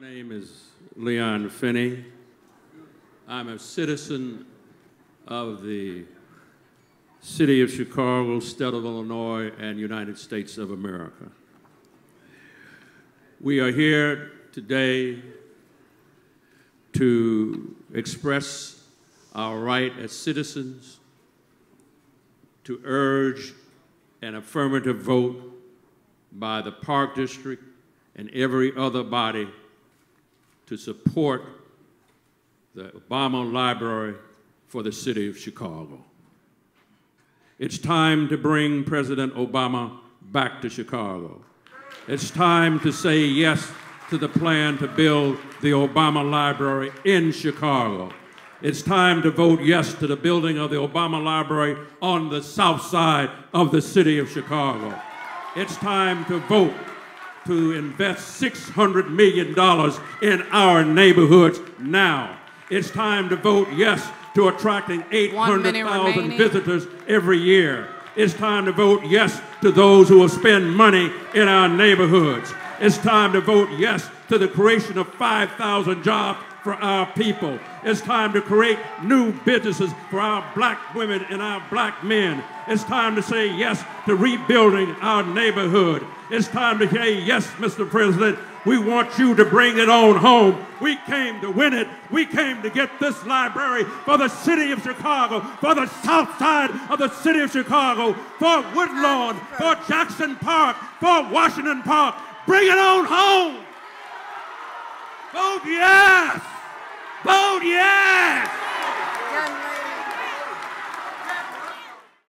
My name is Leon Finney. I'm a citizen of the city of Chicago, state of Illinois, and United States of America. We are here today to express our right as citizens to urge an affirmative vote by the Park District and every other body to support the Obama Library for the city of Chicago. It's time to bring President Obama back to Chicago. It's time to say yes to the plan to build the Obama Library in Chicago. It's time to vote yes to the building of the Obama Library on the south side of the city of Chicago. It's time to vote to invest $600 million in our neighborhoods now. It's time to vote yes to attracting 800,000 visitors every year. It's time to vote yes to those who will spend money in our neighborhoods. It's time to vote yes to the creation of 5,000 jobs for our people. It's time to create new businesses for our black women and our black men. It's time to say yes to rebuilding our neighborhood. It's time to say yes, Mr. President. We want you to bring it on home. We came to win it. We came to get this library for the city of Chicago, for the south side of the city of Chicago, for Woodlawn, for Jackson Park, for Washington Park. Bring it on home. Vote yes! Vote yes!